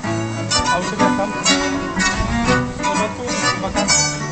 Auto datang. Kalau tu bakar.